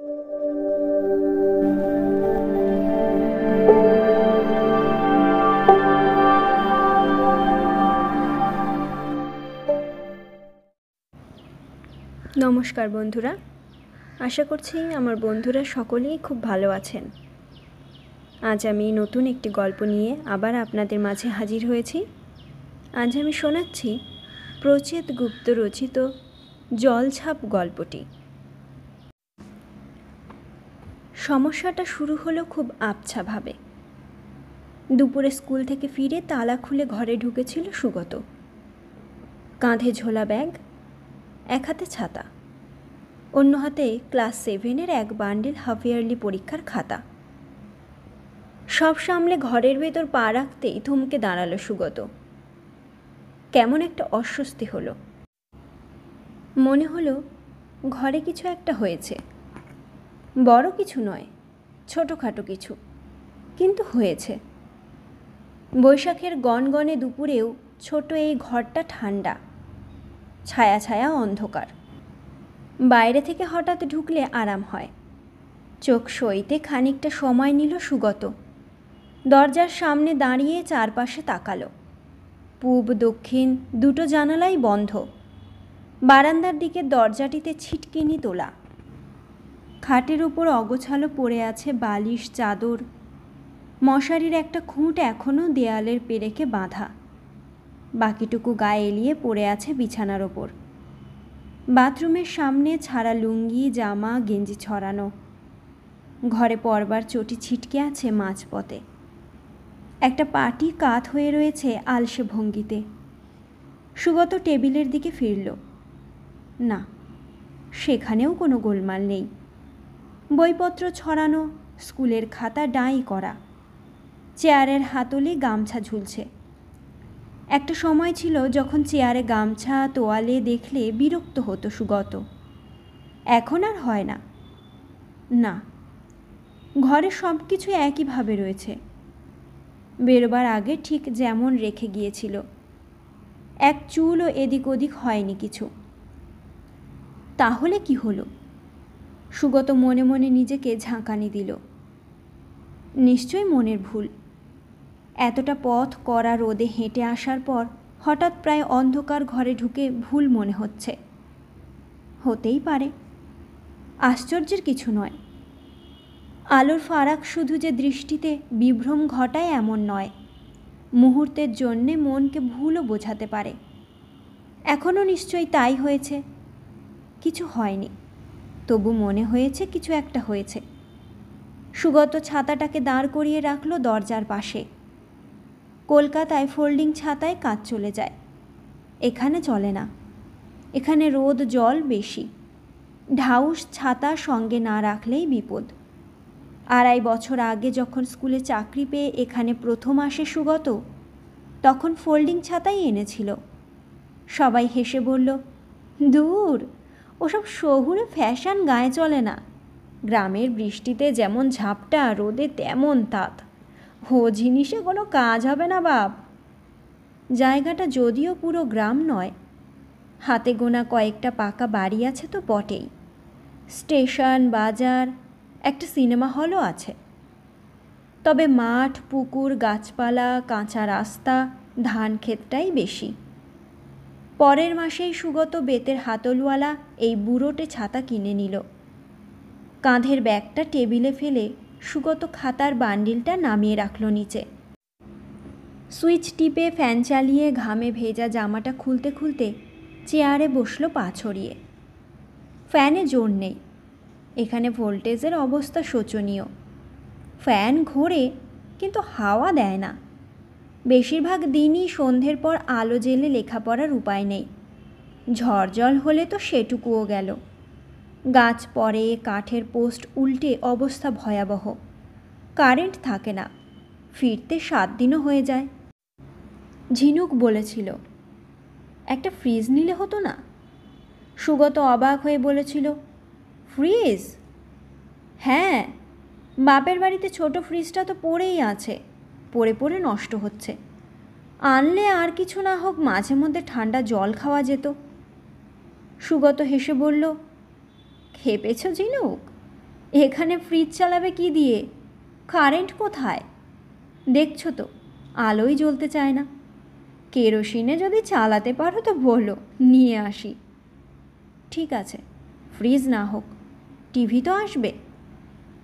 নমস্কার বন্ধুরা। আশা করছি আমার বন্ধুরা সকলেই খুব ভালো আছেন। আজ আমি নতুন একটি গল্প নিয়ে আবার আপনাদের মাঝে হাজির হয়েছি। আজ আমি শোনাচ্ছি প্রচেত গুপ্ত রচিত জলছাপ গল্পটি। সমস্যাটা শুরু হলো খুব আবছাভাবে। দুপুরে স্কুল থেকে ফিরে তালা খুলে ঘরে ঢুকেছিল সুগত। কাঁধে ঝোলা ব্যাগ, এক হাতে ছাতা, অন্য হাতে ক্লাস সেভেনের এক বান্ডিল হাফ ইয়ারলি পরীক্ষার খাতা। সব সামলে ঘরের ভেতর পা রাখতেই থমকে দাঁড়াল সুগত। কেমন একটা অস্বস্তি হলো। মনে হলো ঘরে কিছু একটা হয়েছে। বড় কিছু নয়, ছোটোখাটো কিছু। কিন্তু হয়েছে। বৈশাখের গনগনে দুপুরেও ছোট এই ঘরটা ঠান্ডা ছায়া ছায়া অন্ধকার। বাইরে থেকে হঠাৎ ঢুকলে আরাম হয়। চোখ সইতে খানিকটা সময় নিল সুগত। দরজার সামনে দাঁড়িয়ে চারপাশে তাকালো। পূব, দক্ষিণ দুটো জানালাই বন্ধ। বারান্দার দিকে দরজাটিতে ছিটকিনি তোলা। খাটের উপর অগোছালো পড়ে আছে বালিশ, চাদর। মশারির একটা খুঁট এখনও দেয়ালের পেরেকে বাঁধা। বাকিটুকু গায়ে এলিয়ে পড়ে আছে বিছানার ওপর। বাথরুমের সামনে ছাড়া লুঙ্গি, জামা, গেঞ্জি ছড়ানো। ঘরে পরবার চটি ছিটকে আছে মাঝপথে। একটা পাটি কাত হয়ে রয়েছে আলসে ভঙ্গিতে। সুগত টেবিলের দিকে ফিরল। না, সেখানেও কোনো গোলমাল নেই। বইপত্র ছড়ানো, স্কুলের খাতা ডাঁই করা। চেয়ারের হাতলে গামছা ঝুলছে। একটা সময় ছিল যখন চেয়ারে গামছা, তোয়ালে দেখলে বিরক্ত হতো সুগত। এখন আর হয় না। না, ঘরে সব কিছু একইভাবে রয়েছে। বেরোবার আগে ঠিক যেমন রেখে গিয়েছিল। এক চুলও এদিক ওদিক হয়নি কিছু। তাহলে কি হলো? সুগত মনে মনে নিজেকে ঝাঁকানি দিল। নিশ্চয় মনের ভুল। এতটা পথ করা রোদে হেঁটে আসার পর হঠাৎ প্রায় অন্ধকার ঘরে ঢুকে ভুল মনে হচ্ছে। হতেই পারে। আশ্চর্যের কিছু নয়। আলোর ফারাক শুধু যে দৃষ্টিতে বিভ্রম ঘটায় এমন নয়। মুহূর্তের জন্যে মনকে ভুলও বোঝাতে পারে। এখনও নিশ্চয়ই তাই হয়েছে। কিছু হয়নি। তবু মনে হয়েছে কিছু একটা হয়েছে। সুগত ছাতাটাকে দাঁড় করিয়ে রাখল দরজার পাশে। কলকাতায় ফোল্ডিং ছাতায় কাজ চলে যায়। এখানে চলে না। এখানে রোদ জল বেশি। ঢাউস ছাতা সঙ্গে না রাখলেই বিপদ। আড়াই বছর আগে যখন স্কুলে চাকরি পেয়ে এখানে প্রথম আসে সুগত, তখন ফোল্ডিং ছাতাই এনেছিল। সবাই হেসে বলল, দূর ওসব শহুরে ফ্যাশন গায়ে চলে না। গ্রামের বৃষ্টিতে যেমন ঝাপটা, রোদে তেমন তাঁত। হো জিনিসে কোনো কাজ হবে না বাপ। জায়গাটা যদিও পুরো গ্রাম নয়, হাতে গোনা কয়েকটা পাকা বাড়ি আছে তো বটেই। স্টেশন, বাজার, একটা সিনেমা হলও আছে। তবে মাঠ, পুকুর, গাছপালা, কাঁচা রাস্তা, ধান ক্ষেতটাই বেশি। পরের মাসেই সুগত বেতের হাতলওয়ালা এই বুড়োটে ছাতা কিনে নিল। কাঁধের ব্যাগটা টেবিলে ফেলে সুগত খাতার বান্ডিলটা নামিয়ে রাখল নিচে। সুইচ টিপে ফ্যান চালিয়ে ঘামে ভেজা জামাটা খুলতে খুলতে চেয়ারে বসল পা ছড়িয়ে। ফ্যানে জোর নেই। এখানে ভোল্টেজের অবস্থা শোচনীয়। ফ্যান ঘোরে, কিন্তু হাওয়া দেয় না। বেশিরভাগ দিনই সন্ধ্যের পর আলো জেলে লেখাপড়ার উপায় নেই। ঝড় জল হলে তো সেটুকুও গেল। গাছ পড়ে, কাঠের পোস্ট উল্টে অবস্থা ভয়াবহ। কারেন্ট থাকে না, ফিরতে সাত দিনও হয়ে যায়। ঝিনুক বলেছিল, একটা ফ্রিজ নিলে হতো না? সুগত অবাক হয়ে বলেছিল, ফ্রিজ? হ্যাঁ বাপের বাড়িতে ছোট ফ্রিজটা তো পড়েই আছে। পড়ে পড়ে নষ্ট হচ্ছে। আনলে আর কিছু না হোক মাঝে মধ্যে ঠান্ডা জল খাওয়া যেত। সুগত হেসে বলল, খেপেছ জিনুক এখানে ফ্রিজ চালাবে কি দিয়ে? কারেন্ট কোথায়? দেখছ তো, আলোই জ্বলতে চায় না। কেরোসিনে যদি চালাতে পারো তো বলো, নিয়ে আসি। ঠিক আছে ফ্রিজ না হোক টিভি তো আসবে।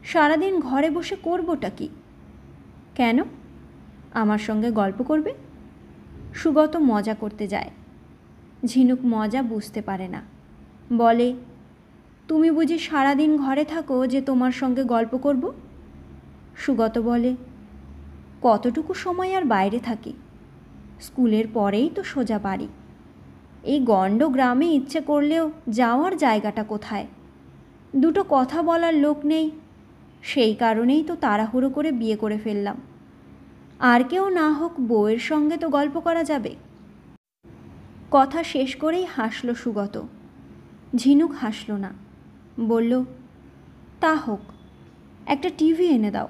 সারাদিন ঘরে বসে করবোটা কি? কেন? আমার সঙ্গে গল্প করবে? সুগত মজা করতে যায়। ঝিনুক মজা বুঝতে পারে না। বলে, তুমি বুঝি সারাদিন ঘরে থাকো যে তোমার সঙ্গে গল্প করব? সুগত বলে, কতটুকু সময় আর বাইরে থাকি? স্কুলের পরেই তো সোজা বাড়ি। এই গণ্ড গ্রামে ইচ্ছে করলেও যাওয়ার জায়গাটা কোথায়? দুটো কথা বলার লোক নেই। সেই কারণেই তো তাড়াহুড়ো করে বিয়ে করে ফেললাম। আর কেউ না হোক বউয়ের সঙ্গে তো গল্প করা যাবে। কথা শেষ করেই হাসল সুগত। ঝিনুক হাসল না। বলল, তা হোক, একটা টিভি এনে দাও।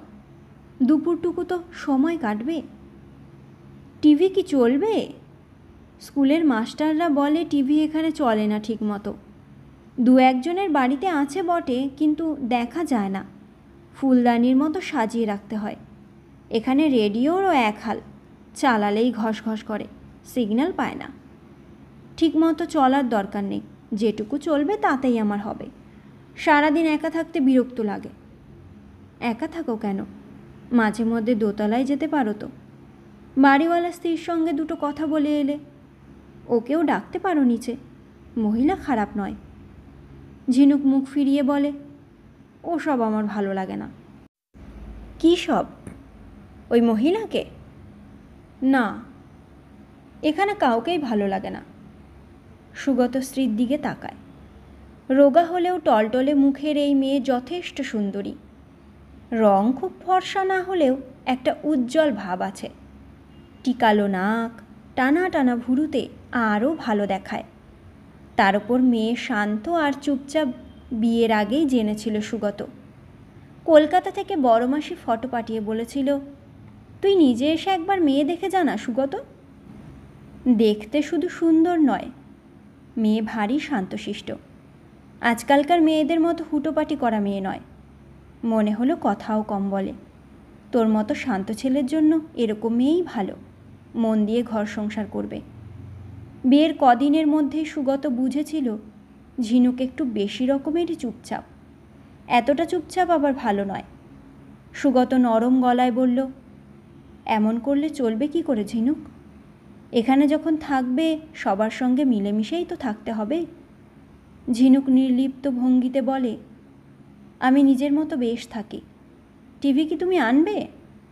দুপুরটুকু তো সময় কাটবে। টিভি কি চলবে? স্কুলের মাস্টাররা বলে, টিভি এখানে চলে না ঠিক মতো দু একজনের বাড়িতে আছে বটে, কিন্তু দেখা যায় না। ফুলদানির মতো সাজিয়ে রাখতে হয়। এখানে রেডিওরও এক হাল, চালালেই ঘস ঘস করে, সিগন্যাল পায় না। ঠিকমতো চলার দরকার নেই, যেটুকু চলবে তাতেই আমার হবে। সারাদিন একা থাকতে বিরক্ত লাগে। একা থাকো কেন? মাঝে মধ্যে দোতলায় যেতে পারো তো। বাড়িওয়ালা স্ত্রীর সঙ্গে দুটো কথা বলে এলে, ওকেও ডাকতে পারো নিচে। মহিলা খারাপ নয়। ঝিনুক মুখ ফিরিয়ে বলে ও সব আমার ভালো লাগে না। কী সব? ওই মহিলাকে? না, এখানে কাউকেই ভালো লাগে না। সুগত স্ত্রীর দিকে তাকায়। রোগা হলেও টলটলে মুখের এই মেয়ে যথেষ্ট সুন্দরী। রং খুব ফর্সা না হলেও একটা উজ্জ্বল ভাব আছে। টিকালো নাক, টানা টানা ভুরুতে আরও ভালো দেখায়। তার ওপর মেয়ে শান্ত আর চুপচাপ বিয়ের আগেই জেনেছিল সুগত। কলকাতা থেকে বড় মাসি ফটো পাঠিয়ে বলেছিল তুই নিজে এসে একবার মেয়ে দেখে জানা, সুগত। দেখতে শুধু সুন্দর নয়, মেয়ে ভারী শান্তশিষ্ট। আজকালকার মেয়েদের মতো হুটোপাটি করা মেয়ে নয়। মনে হলো কথাও কম বলে। তোর মতো শান্ত ছেলের জন্য এরকম মেয়েই ভালো। মন দিয়ে ঘর সংসার করবে। বিয়ের কদিনের মধ্যেই সুগত বুঝেছিল, ঝিনুক একটু বেশি রকমেরই চুপচাপ। এতটা চুপচাপ আবার ভালো নয়। সুগত নরম গলায় বলল এমন করলে চলবে কি করে ঝিনুক? এখানে যখন থাকবে, সবার সঙ্গে মিলেমিশেই তো থাকতে হবে। ঝিনুক নির্লিপ্ত ভঙ্গিতে বলে, আমি নিজের মতো বেশ থাকি। টিভি কি তুমি আনবে?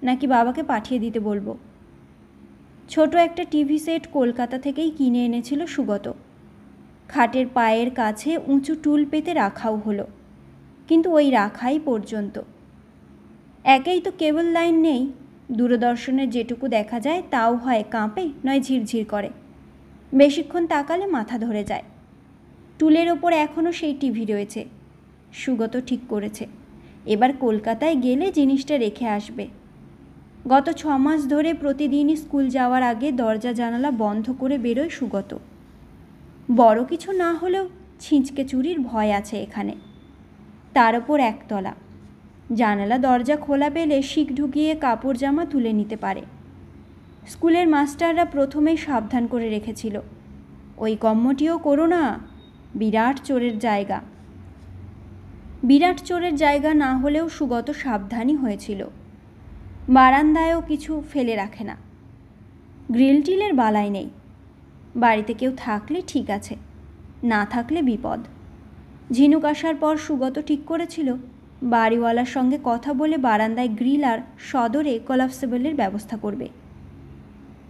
নাকি বাবাকে পাঠিয়ে দিতে বলব? ছোট একটা টিভি সেট কলকাতা থেকেই কিনে এনেছিল সুগত। খাটের পায়ের কাছে উঁচু টুল পেতে রাখাও হলো, কিন্তু ওই রাখাই পর্যন্ত। একেই তো কেবল লাইন নেই দূরদর্শনের যেটুকু দেখা যায়, তাও হয় কাঁপে, নয় ঝিরঝির করে। বেশিক্ষণ তাকালে মাথা ধরে যায়। টুলের ওপর এখনও সেই টিভি রয়েছে। সুগত ঠিক করেছে। এবার কলকাতায় গেলে জিনিসটা রেখে আসবে। গত ছ মাস ধরে প্রতিদিনই স্কুল যাওয়ার আগে দরজা জানালা বন্ধ করে বেরোয় সুগত। বড় কিছু না হলেও ছিঁচকে চুরির ভয় আছে এখানে। তার ওপর একতলা। জানালা দরজা খোলা পেলে শিক ঢুকিয়ে কাপড় জামা তুলে নিতে পারে। স্কুলের মাস্টাররা প্রথমেই সাবধান করে রেখেছিল। ওই কম্মটিও করো না, বিরাট চোরের জায়গা। বিরাট চোরের জায়গা না হলেও সুগত সাবধানই হয়েছিল। বারান্দায়ও কিছু ফেলে রাখে না। গ্রিল টিলের বালাই নেই। বাড়িতে কেউ থাকলে ঠিক আছে, না থাকলে বিপদ। ঝিনুক আসার পর সুগত ঠিক করেছিল বাড়িওয়ালার সঙ্গে কথা বলে বারান্দায় গ্রিল আর সদরে কলাপসেবলের ব্যবস্থা করবে।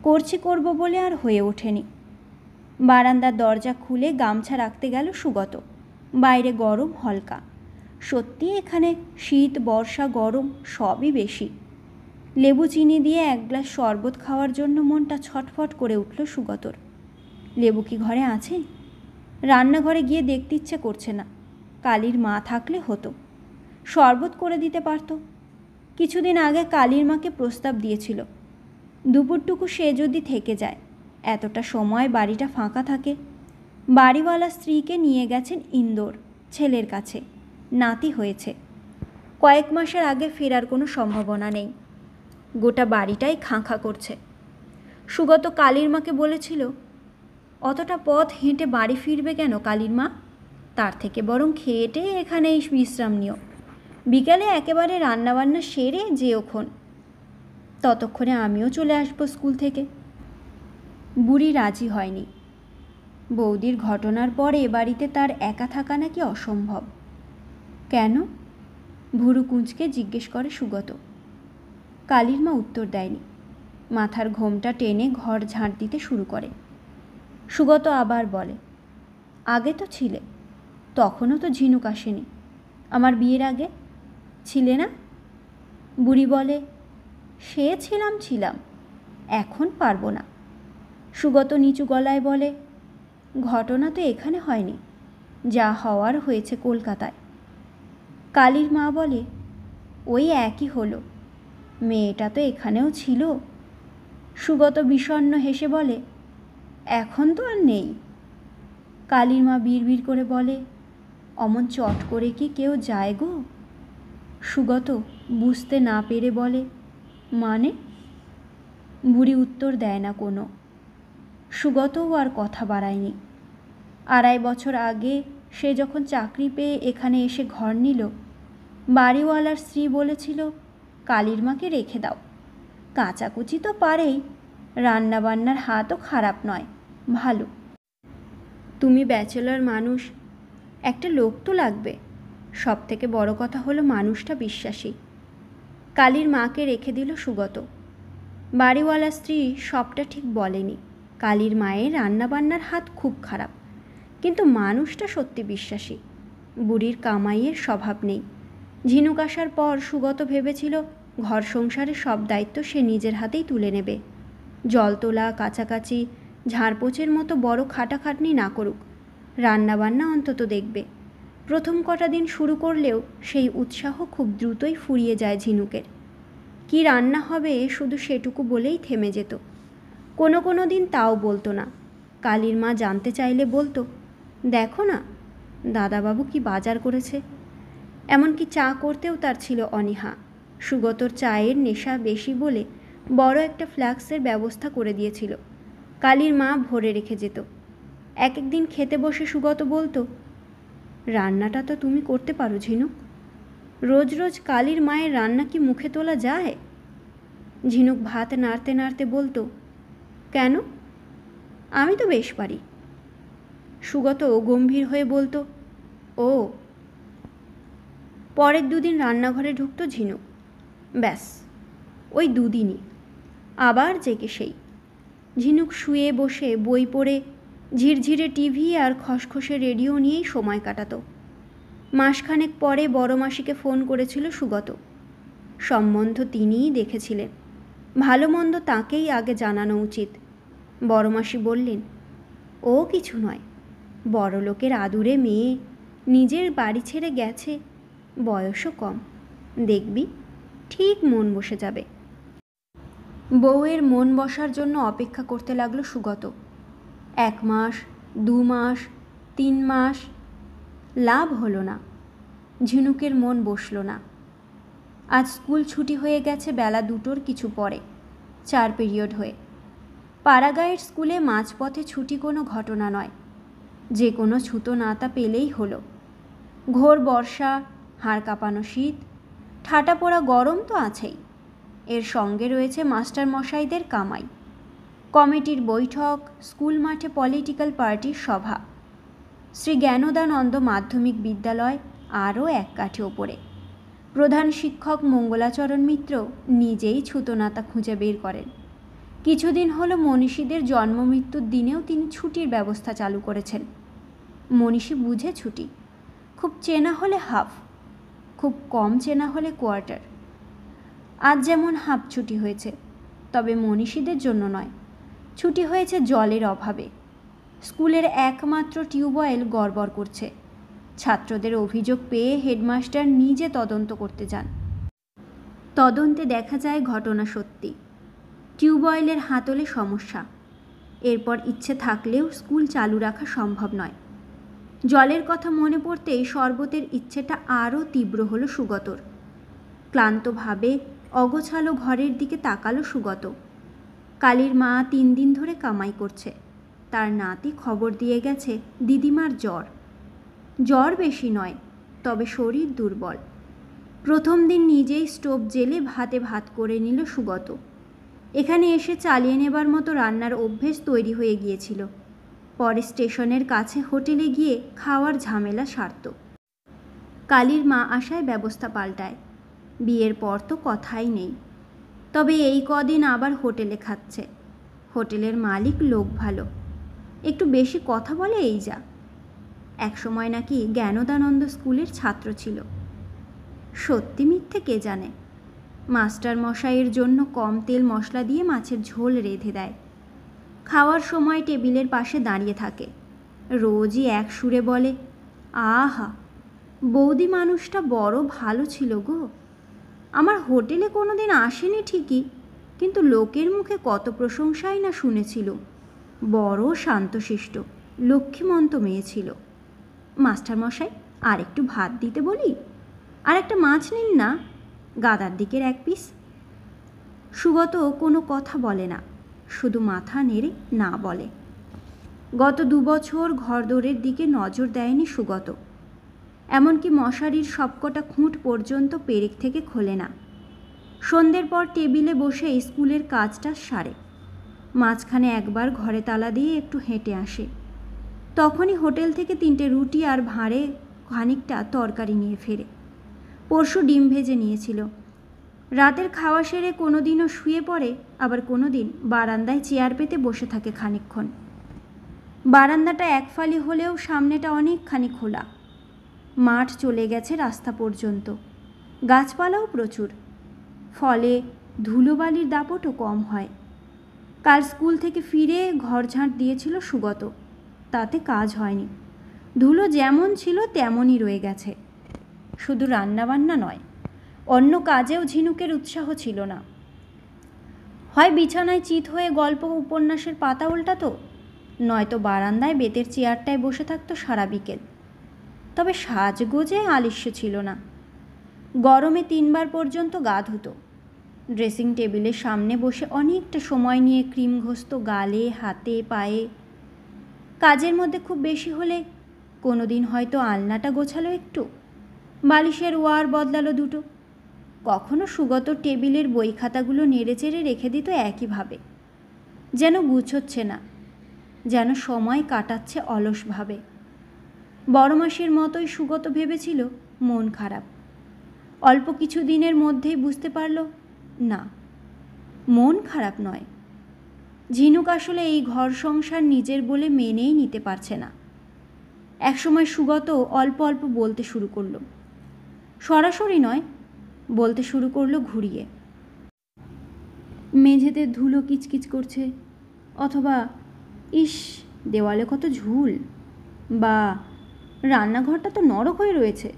করছি করব বলে আর হয়ে ওঠেনি। বারান্দার দরজা খুলে গামছা রাখতে গেল সুগত। বাইরে গরম হলকা। সত্যি এখানে শীত, বর্ষা, গরম সবই বেশি। লেবু চিনি দিয়ে এক গ্লাস শরবত খাওয়ার জন্য মনটা ছটফট করে উঠল সুগতর। লেবু কি ঘরে আছে? রান্নাঘরে গিয়ে দেখতে ইচ্ছে করছে না। কালীর মা থাকলে হতো। শরবত করে দিতে পারত। কিছুদিন আগে কালীর মাকে প্রস্তাব দিয়েছিল, দুপুরটুকু সে যদি থেকে যায়, এতটা সময় বাড়িটা ফাঁকা থাকে। বাড়িওয়ালা স্ত্রীকে নিয়ে গেছেন ইন্দোর, ছেলের কাছে, নাতি হয়েছে। কয়েক মাসের আগে ফেরার কোনো সম্ভাবনা নেই। গোটা বাড়িটাই খাঁ খাঁ করছে। সুগত কালীর মাকে বলেছিল, অতটা পথ হেঁটে বাড়ি ফিরবে কেন কালীর মা? তার থেকে বরং খেয়েটে এখানেই বিশ্রাম নিও। বিকালে একেবারে রান্নাবান্না সেরে যেওক্ষণ ততক্ষণে আমিও চলে আসব স্কুল থেকে। বুড়ি রাজি হয়নি। বৌদির ঘটনার পরে বাড়িতে তার একা থাকা নাকি অসম্ভব। কেন? ভুরু কুঁচকে জিজ্ঞেস করে সুগত কালীর মা উত্তর দেয়নি। মাথার ঘোমটা টেনে ঘর ঝাঁট দিতে শুরু করে। সুগত আবার বলে, আগে তো ছিলে, তখনও তো ঝিনুক আসেনি। আমার বিয়ের আগে ছিলে না? বুড়ি বলে, সে ছিলাম ছিলাম, এখন পারব না। সুগত নিচু গলায় বলে, ঘটনা তো এখানে হয়নি, যা হওয়ার হয়েছে কলকাতায়। কালীর মা বলে, ওই একই হলো, মেয়েটা তো এখানেও ছিল। সুগত বিষণ্ণ হেসে বলে, এখন তো আর নেই। কালীর মা বিড়বিড় করে বলে, অমন চট করে কি কেউ যায় গো? সুগত, বুঝতে না পেরে বলে মানে? বুড়ি উত্তর দেয় না কোনো। সুগতও আর কথা বাড়ায়নি। আড়াই বছর আগে সে যখন চাকরি পেয়ে এখানে এসে ঘর নিল, বাড়িওয়ালার স্ত্রী বলেছিল, কালীর মাকে রেখে দাও। কাঁচাকুচি তো পারেই, রান্নাবান্নার হাতও খারাপ নয়, ভালো। তুমি ব্যাচেলর মানুষ, একটা লোক তো লাগবে। সব থেকে বড় কথা হলো মানুষটা বিশ্বাসী। কালীর মাকে রেখে দিল সুগত বাড়িওয়ালা স্ত্রী সবটা ঠিক বলেনি। কালীর মায়ের রান্নাবান্নার হাত খুব খারাপ। কিন্তু মানুষটা সত্যি বিশ্বাসী। বুড়ির কামাইয়ের স্বভাব নেই। ঝিনুক আসার পর সুগত ভেবেছিল ঘর সংসারের সব দায়িত্ব সে নিজের হাতেই তুলে নেবে। জল তোলা, কাছাকাছি, ঝাড়পোছের মতো বড় খাটাখাটনি না করুক। রান্নাবান্না অন্তত দেখবে। প্রথম কটা দিন শুরু করলেও সেই উৎসাহ খুব দ্রুতই ফুরিয়ে যায় ঝিনুকের। কি রান্না হবে শুধু সেটুকু বলেই থেমে যেত। কোনো কোনো দিন তাও বলতো না। কালীর মা জানতে চাইলে বলতো, দেখো না, দাদাবাবু কি বাজার করেছে? এমনকি চা করতেও তার ছিল অনীহা। সুগতর চায়ের নেশা বেশি বলে বড় একটা ফ্ল্যাক্সের ব্যবস্থা করে দিয়েছিল। কালীর মা ভরে রেখে যেত। এক একদিন খেতে বসে সুগত বলতো রান্নাটা তো তুমি করতে পারো, ঝিনুক। রোজ রোজ কালীর মায়ের রান্না কি মুখে তোলা যায়? ঝিনুক ভাত নাড়তে নাড়তে বলতো, কেন? আমি তো বেশ পারি। সুগত গম্ভীর হয়ে বলতো, ও। পরের দুদিন রান্নাঘরে ঢুকতো ঝিনুক। ব্যাস, ওই দুদিনই। আবার জেগে সেই। ঝিনুক শুয়ে বসে বই পড়ে ঝিরঝিরে টিভি আর খসখসে রেডিও নিয়েই সময় কাটাতো। মাসখানেক পরে বড় মাসিকে ফোন করেছিল সুগত। সম্বন্ধ তিনিই দেখেছিলেন। ভালো মন্দ তাকেই আগে জানানো উচিত। বড় মাসি বললেন, ও কিছু নয়। বড় লোকের আদুরে মেয়ে, নিজের বাড়ি ছেড়ে গেছে, বয়সও কম। দেখবি, ঠিক মন বসে যাবে। বউয়ের মন বসার জন্য অপেক্ষা করতে লাগল সুগত। এক মাস, দু মাস, তিন মাস। লাভ হলো না। ঝিনুকের মন বসল না। আজ স্কুল ছুটি হয়ে গেছে বেলা দুটোর কিছু পরে, চার পিরিয়ড হয়ে। পাড়াগাঁয়ের স্কুলে মাঝপথে ছুটি কোনো ঘটনা নয়। যে কোনো ছুতো নাতা পেলেই হলো। ঘোর বর্ষা, হাড় কাঁপানো শীত, ঠাটা পোড়া গরম তো আছেই। এর সঙ্গে রয়েছে মাস্টার মশাইদের কামাই। কমিটির বৈঠক, স্কুল মাঠে পলিটিক্যাল পার্টির সভা। শ্রী জ্ঞানদানন্দ মাধ্যমিক বিদ্যালয়, আরও এক কাঠে ওপরে। প্রধান শিক্ষক মঙ্গলাচরণ মিত্র নিজেই ছুতোনাতা খুঁজে বের করেন। কিছুদিন হলো মনীষীদের জন্ম মৃত্যুর দিনেও তিনি ছুটির ব্যবস্থা চালু করেছেন। মনীষী বুঝে ছুটি। খুব চেনা হলে হাফ, খুব কম চেনা হলে কোয়ার্টার। আজ যেমন হাফ ছুটি হয়েছে, তবে মনীষীদের জন্য নয়। ছুটি হয়েছে জলের অভাবে। স্কুলের একমাত্র টিউবওয়েল গড়বড় করছে। ছাত্রদের অভিযোগ পেয়ে হেডমাস্টার নিজে তদন্ত করতে যান। তদন্তে দেখা যায় ঘটনা সত্যি। টিউবওয়েলের হাতলে সমস্যা। এরপর ইচ্ছে থাকলেও স্কুল চালু রাখা সম্ভব নয়। জলের কথা মনে পড়তেই শরবতের ইচ্ছেটা আরও তীব্র হলো সুগতর। ক্লান্তভাবে অগোছালো ঘরের দিকে তাকালো সুগত। কালীর মা তিন দিন ধরে কামাই করছে। তার নাতি খবর দিয়ে গেছে, দিদিমার জ্বর। জ্বর বেশি নয়, তবে শরীর দুর্বল। প্রথম দিন নিজেই স্টোভ জেলে ভাতে ভাত করে নিল সুগত। এখানে এসে চালিয়ে নেবার মতো রান্নার অভ্যেস তৈরি হয়ে গিয়েছিল। পরে স্টেশনের কাছে হোটেলে গিয়ে খাওয়ার ঝামেলা সারত। কালীর মা আসায় ব্যবস্থা পাল্টায়। বিয়ের পর তো কথাই নেই। তবে এই কদিন আবার হোটেলে খাচ্ছে। হোটেলের মালিক লোক ভালো। একটু বেশি কথা বলে এই যা। একসময় নাকি জ্ঞানদানন্দ স্কুলের ছাত্র ছিল। সত্যি মিথ্যে কে জানে? মাস্টার মশাইয়ের জন্য কম তেল মশলা দিয়ে মাছের ঝোল রেঁধে দেয়। খাওয়ার সময় টেবিলের পাশে দাঁড়িয়ে থাকে। রোজই এক সুরে বলে, আহা, বৌদি মানুষটা বড় ভালো ছিল গো। আমার হোটেলে কোনো দিন আসেনি ঠিকই, কিন্তু লোকের মুখে কত প্রশংসাই না শুনেছিল। বড় শান্তশিষ্ট, লক্ষ্মীমন্ত মেয়ে ছিল। মাস্টারমশাই আর একটু ভাত দিতে বলি? আর একটা মাছ নিন না, গাদার দিকের এক পিস। সুগত কোনো কথা বলে না, শুধু মাথা নেড়ে না বলে। গত দুবছর ঘরদোরের দিকে নজর দেয়নি সুগত। এমনকি মশারির সবকটা খুঁট পর্যন্ত পেরেক থেকে খোলে না। সন্ধ্যের পর টেবিলে বসে স্কুলের কাজটা সারে। মাঝখানে একবার ঘরে তালা দিয়ে একটু হেঁটে আসে। তখনই হোটেল থেকে তিনটে রুটি আর ভাঁড়ে খানিকটা তরকারি নিয়ে ফেরে। পরশু ডিম ভেজে নিয়েছিল। রাতের খাওয়া সেরে কোনো দিনও শুয়ে পড়ে, আবার কোনো দিন বারান্দায় চেয়ার পেতে বসে থাকে খানিকক্ষণ। বারান্দাটা একফালি হলেও সামনেটা অনেকখানি খোলা। মাঠ চলে গেছে রাস্তা পর্যন্ত। গাছপালাও প্রচুর। ফলে ধুলোবালির দাপটও কম হয়। কাল স্কুল থেকে ফিরে ঘর ঝাঁট দিয়েছিল সুগত। তাতে কাজ হয়নি। ধুলো যেমন ছিল তেমনই রয়ে গেছে। শুধু রান্নাবান্না নয়, অন্য কাজেও ঝিনুকের উৎসাহ ছিল না। হয় বিছানায় চিত হয়ে গল্প উপন্যাসের পাতা উল্টাতো, নয়তো বারান্দায় বেতের চেয়ারটায় বসে থাকতো সারা বিকেল। তবে সাজগোজে আলিস্য ছিল না। গরমে তিনবার পর্যন্ত গা ধুতো ড্রেসিং টেবিলের সামনে বসে অনেকটা সময় নিয়ে ক্রিম ঘষত গালে, হাতে, পায়ে। কাজের মধ্যে খুব বেশি হলে কোনো দিন হয়তো আলনাটা গোছালো একটু। বালিশের ওয়ার বদলালো দুটো। কখনো সুগত টেবিলের বই খাতাগুলো নেড়েচেড়ে রেখে দিত একইভাবে। যেন গুছোচ্ছে না। যেন সময় কাটাচ্ছে অলসভাবে। বড় মাসের মতোই সুগত ভেবেছিল, মন খারাপ। অল্প কিছু দিনের মধ্যেই বুঝতে পারল, না, মন খারাপ নয়। ঝিনুক আসলে এই ঘর সংসার নিজের বলে মেনেই নিতে পারছে না। একসময় সুগত অল্প অল্প বলতে শুরু করল। সরাসরি নয়, বলতে শুরু করল ঘুরিয়ে। মেঝেতে ধুলো কিচকিচ করছে, অথবা, ইস, দেওয়ালে কত ঝুল, বা রান্নাঘরটা তো নরক হয়ে রয়েছে।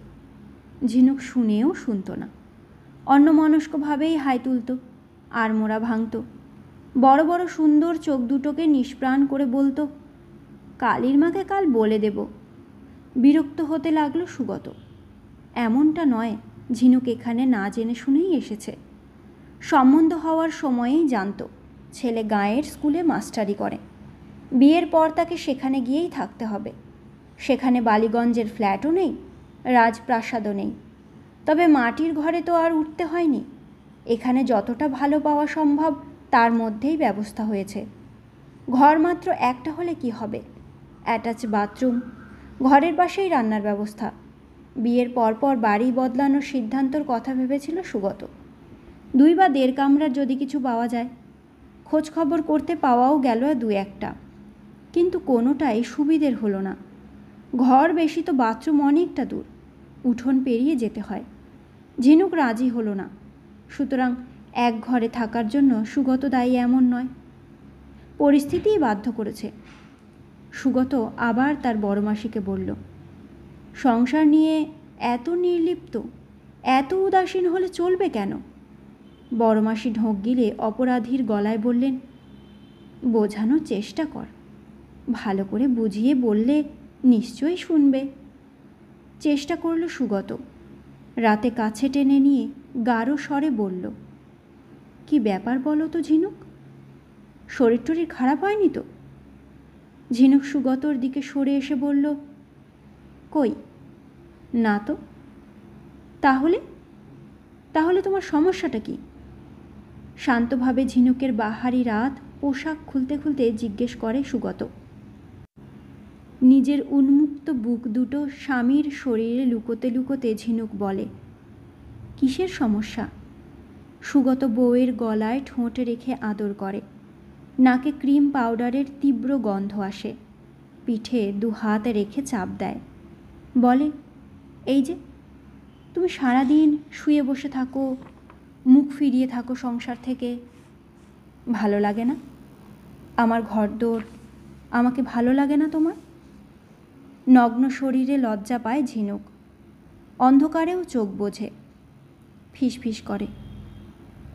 ঝিনুক শুনেও শুনতো না। অন্যমনস্কভাবেই হাই তুলত আর মোড়া ভাঙত। বড় বড় সুন্দর চোখ দুটোকে নিষ্প্রাণ করে বলতো, কালীর মাকে কাল বলে দেব। বিরক্ত হতে লাগল সুগত। এমনটা নয়, ঝিনুক এখানে না জেনে শুনেই এসেছে। সম্বন্ধ হওয়ার সময়েই জানতো, ছেলে গাঁয়ের স্কুলে মাস্টারি করে। বিয়ের পর তাকে সেখানে গিয়েই থাকতে হবে। সেখানে বালিগঞ্জের ফ্ল্যাটও নেই, রাজপ্রাসাদও নেই। তবে মাটির ঘরে তো আর উঠতে হয়নি। এখানে যতটা ভালো পাওয়া সম্ভব তার মধ্যেই ব্যবস্থা হয়েছে। ঘর মাত্র একটা হলে কি হবে? অ্যাটাচ বাথরুম, ঘরের পাশেই রান্নার ব্যবস্থা। বিয়ের পরপর বাড়ি বদলানোর সিদ্ধান্তর কথা ভেবেছিল সুগত। দুই বা দেড় কামরার যদি কিছু পাওয়া যায় খোঁজ খবর করতে পাওয়াও গেল দু একটা। কিন্তু কোনোটাই সুবিধের হলো না। ঘর বেশি তো বাথরুম অনেকটা দূর। উঠোন পেরিয়ে যেতে হয়। ঝিনুক রাজি হলো না। সুতরাং এক ঘরে থাকার জন্য সুগত দায়ী এমন নয়। পরিস্থিতিই বাধ্য করেছে। সুগত আবার তার বড় মাসিকে বলল, সংসার নিয়ে এত নির্লিপ্ত, এত উদাসীন হলে চলবে কেন? বড় মাসি ঢোক গিলে অপরাধীর গলায় বললেন, বোঝানোর চেষ্টা কর। ভালো করে বুঝিয়ে বললে নিশ্চয়ই শুনবে। চেষ্টা করল সুগত। রাতে কাছে টেনে নিয়ে গাঢ় স্বরে বলল, কি ব্যাপার বলো তো ঝিনুক? শরীর টরীর খারাপ হয়নি তো? ঝিনুক সুগতর দিকে সরে এসে বলল, কই? না তো। তাহলে? তাহলে তোমার সমস্যাটা কি? শান্তভাবে ঝিনুকের বাহারি রাত পোশাক খুলতে খুলতে জিজ্ঞেস করে সুগত। নিজের উন্মুক্ত বুক দুটো স্বামীর শরীরে লুকোতে লুকোতে ঝিনুক বলে, কিসের সমস্যা? সুগত বউয়ের গলায় ঠোঁটে রেখে আদর করে। নাকে ক্রিম পাউডারের তীব্র গন্ধ আসে, পিঠে দু হাত রেখে চাপ দেয়। বলে, এই যে, তুমি সারাদিন শুয়ে বসে থাকো, মুখ ফিরিয়ে থাকো সংসার থেকে, ভালো লাগে না? আমার ঘরদোর, আমাকে ভালো লাগে না তোমার? নগ্ন শরীরে লজ্জা পায় ঝিনুক। অন্ধকারেও চোখ বোঝে। ফিস ফিস করে।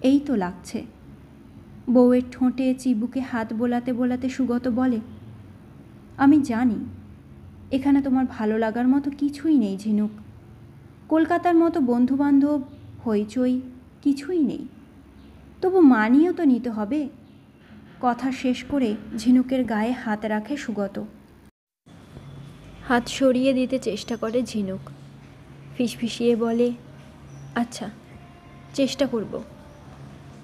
এই তো লাগছে। বউয়ের ঠোঁটে চিবুকে হাত বোলাতে বোলাতে সুগত বলে, আমি জানি, এখানে তোমার ভালো লাগার মতো কিছুই নেই ঝিনুক। কলকাতার মতো বন্ধুবান্ধব, হইচই কিছুই নেই। তবু মানিয়েও তো নিতে হবে। কথা শেষ করে ঝিনুকের গায়ে হাত রাখে সুগত। হাত সরিয়ে দিতে চেষ্টা করে ঝিনুক। ফিসফিসিয়ে বলে আচ্ছা চেষ্টা করব।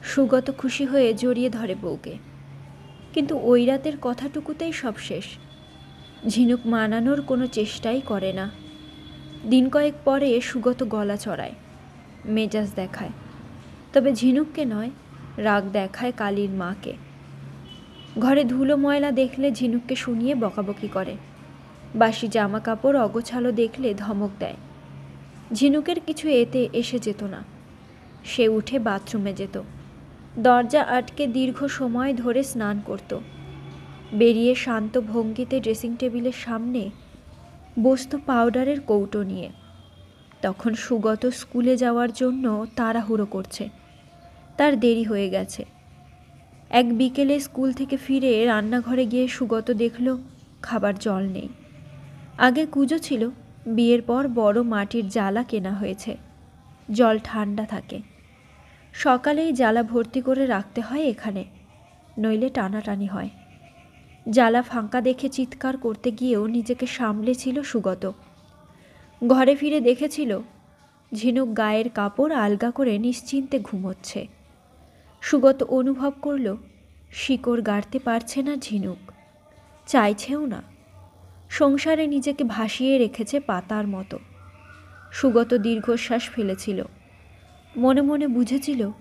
সুগত খুশি হয়ে জড়িয়ে ধরে বউকে। কিন্তু ওই রাতের কথাটুকুতেই সব শেষ। ঝিনুক মানানোর কোনো চেষ্টাই করে না। দিন কয়েক পরে সুগত গলা চড়ায় মেজাজ দেখায়। তবে ঝিনুককে নয়, রাগ দেখায় কালীর মাকে। ঘরে ধুলো ময়লা দেখলে ঝিনুককে শুনিয়ে বকাবকি করে। বাসি জামা কাপড় অগোছালো দেখলে ধমক দেয়। ঝিনুকের কিছু এতে এসে যেত না। সে উঠে বাথরুমে যেত। দরজা আটকে দীর্ঘ সময় ধরে স্নান করত। বেরিয়ে শান্ত ভঙ্গিতে ড্রেসিং টেবিলের সামনে বসত পাউডারের কৌটো নিয়ে। তখন সুগত স্কুলে যাওয়ার জন্য তাড়াহুড়ো করছে। তার দেরি হয়ে গেছে। এক বিকেলে স্কুল থেকে ফিরে রান্নাঘরে গিয়ে সুগত দেখল, খাবার জল নেই। আগে কুজো ছিল, বিয়ের পর বড় মাটির জ্বালা কেনা হয়েছে। জল ঠান্ডা থাকে। সকালেই জ্বালা ভর্তি করে রাখতে হয় এখানে, নইলে টানাটানি হয়। জ্বালা ফাঁকা দেখে চিৎকার করতে গিয়েও নিজেকে সামলেছিল সুগত। ঘরে ফিরে দেখেছিল, ঝিনুক গায়ের কাপড় আলগা করে নিশ্চিন্তে ঘুমোচ্ছে। সুগত অনুভব করল, শিকড় গাড়তে পারছে না ঝিনুক। চাইছেও না। সংসারে নিজেকে ভাসিয়ে রেখেছে পাতার মতো। সুগত দীর্ঘশ্বাস ফেলেছিল। মনে মনে বুঝেছিল,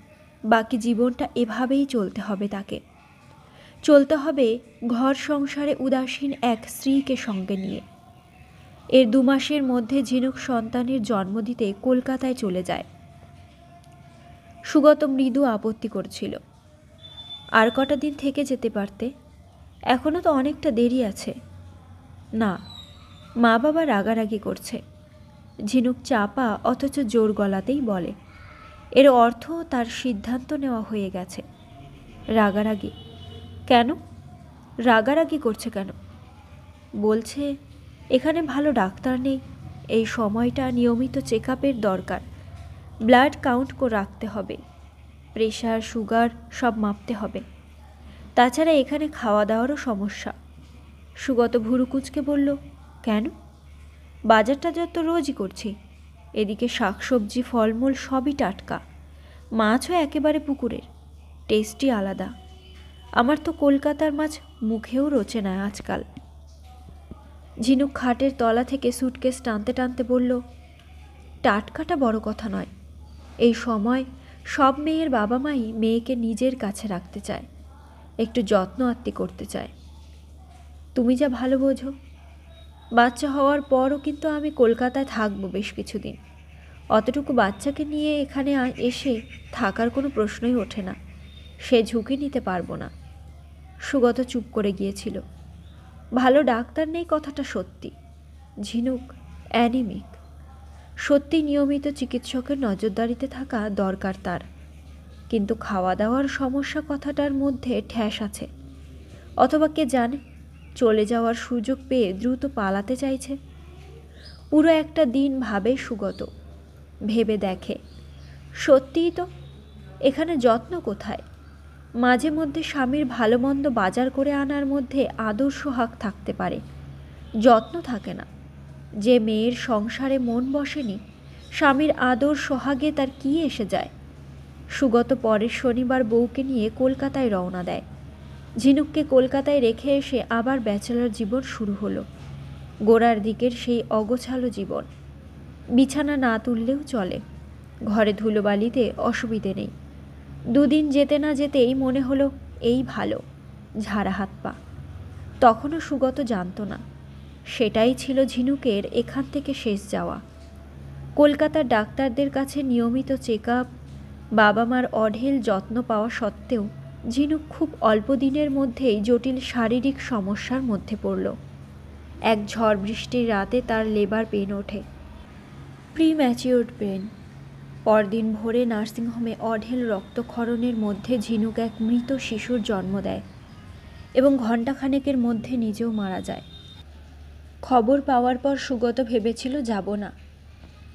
বাকি জীবনটা এভাবেই চলতে হবে তাকে। চলতে হবে ঘর সংসারে উদাসীন এক স্ত্রীকে সঙ্গে নিয়ে। এর দু মাসের মধ্যে ঝিনুক সন্তানের জন্ম দিতে কলকাতায় চলে যায়। সুগত মৃদু আপত্তি করছিল। আর কটা দিন থেকে যেতে পারতে? এখনও তো অনেকটা দেরি আছে। না মা বাবা রাগারাগি করছে। ঝিনুক চাপা অথচ জোর গলাতেই বলে। এর অর্থ তার সিদ্ধান্ত নেওয়া হয়ে গেছে। রাগারাগি। কেন? রাগারাগি করছে কেন? বলছে, এখানে ভালো ডাক্তার নেই, এই সময়টা নিয়মিত চেক দরকার। ব্লাড কাউন্ট করে রাখতে হবে। প্রেশার, সুগার সব মাপতে হবে। তাছাড়া এখানে খাওয়া দাওয়ারও সমস্যা। সুগত ভুরুকুচকে বলল, কেন? বাজারটা যত রোজই করছি। এদিকে শাকসবজি ফলমূল সবই টাটকা। মাছও একেবারে পুকুরের। টেস্টই আলাদা। আমার তো কলকাতার মাছ মুখেও রোচে না আজকাল। ঝিনুক খাটের তলা থেকে সুটকেস টানতে টানতে বলল, টাটকাটা বড় কথা নয়। এই সময় সব মেয়ের বাবা মাই মেয়েকে নিজের কাছে রাখতে চায়। একটু যত্ন আত্মি করতে চায়। তুমি যা ভালো বোঝো। বাচ্চা হওয়ার পরও কিন্তু আমি কলকাতায় থাকব বেশ কিছুদিন। অতটুকু বাচ্চাকে নিয়ে এখানে এসে থাকার কোনো প্রশ্নই ওঠে না। সে ঝুঁকি নিতে পারব না। সুগত চুপ করে গিয়েছিল। ভালো ডাক্তার নেই কথাটা সত্যি। ঝিনুক, অ্যানিমিক। সত্যি নিয়মিত চিকিৎসকের নজরদারিতে থাকা দরকার তার। কিন্তু খাওয়া দাওয়ার সমস্যা কথাটার মধ্যে ঠ্যাস আছে। অথবা কে জানে? চলে যাওয়ার সুযোগ পেয়ে দ্রুত পালাতে চাইছে। পুরো একটা দিন ভাবে সুগত, ভেবে দেখে। সত্যিই তো, এখানে যত্ন কোথায়? মাঝে মধ্যে স্বামীর ভালো মন্দ বাজার করে আনার মধ্যে আদর্শ হাক থাকতে পারে। যত্ন থাকে না। যে মেয়ের সংসারে মন বসেনি, স্বামীর আদর সোহাগে তার কি এসে যায়? সুগত পরের শনিবার বউকে নিয়ে কলকাতায় রওনা দেয়। ঝিনুককে কলকাতায় রেখে এসে আবার ব্যাচেলর জীবন শুরু হলো। গোড়ার দিকের সেই অগোছালো জীবন। বিছানা না তুললেও চলে। ঘরে ধুলোবালিতে অসুবিধে নেই। দুদিন যেতে না যেতেই মনে হলো, এই ভালো, ঝাড়া হাত পা। তখনও সুগত জানতো না। সেটাই ছিল ঝিনুকের এখান থেকে শেষ যাওয়া। কলকাতার ডাক্তারদের কাছে নিয়মিত চেক আপ বাবা মার অঢেল যত্ন পাওয়া সত্ত্বেও ঝিনুক খুব অল্প দিনের মধ্যেই জটিল শারীরিক সমস্যার মধ্যে পড়ল। এক ঝড় বৃষ্টির রাতে তার লেবার পেন ওঠে। Pre matured pain. পরদিন ভোরে নার্সিংহোমে অঢেল রক্তক্ষরণের মধ্যে ঝিনুক এক মৃত শিশুর জন্ম দেয় এবং ঘণ্টাখানেকের মধ্যে নিজেও মারা যায়। খবর পাওয়ার পর সুগত ভেবেছিল, যাব না।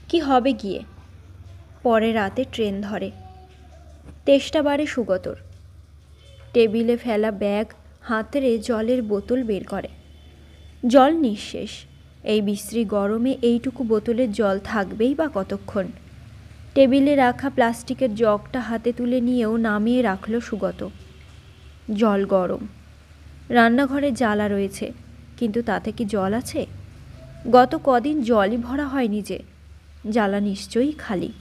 কি হবে গিয়ে? পরে রাতে ট্রেন ধরে। তেষ্টা বাড়ে সুগতর। টেবিলে ফেলা ব্যাগ হাতরে জলের বোতল বের করে। জল নিঃশেষ। এই বিশ্রী গরমে এইটুকু বোতলের জল থাকবেই বা কতক্ষণ? টেবিলে রাখা প্লাস্টিকের জগটা হাতে তুলে নিয়েও নামিয়ে রাখল সুগত। জল গরম। রান্নাঘরে জ্বালা রয়েছে, কিন্তু তাতে কি জল আছে? গত কদিন জলই ভরা হয়নি যে। জ্বালা নিশ্চয়ই খালি।